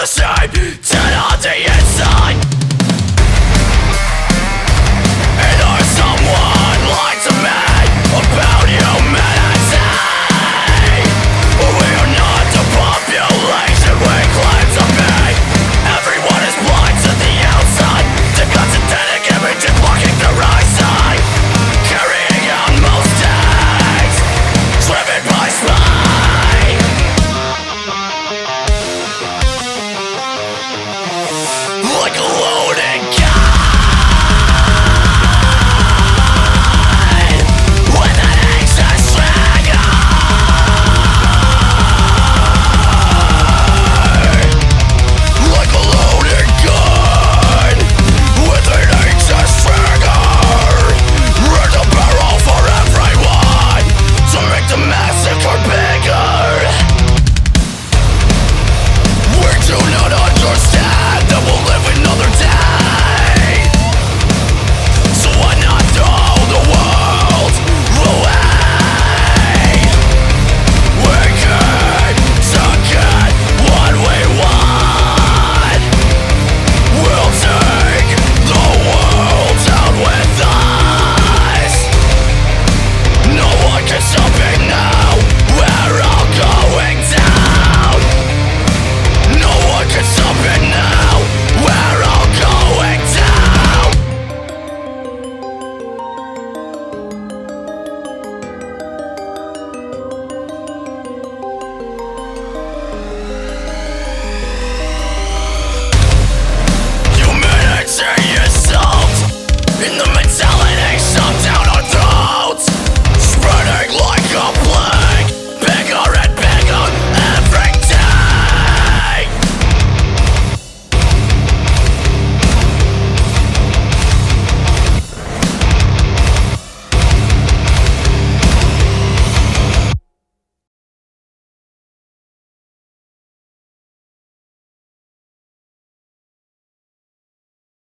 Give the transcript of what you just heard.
the same In the mentality, some down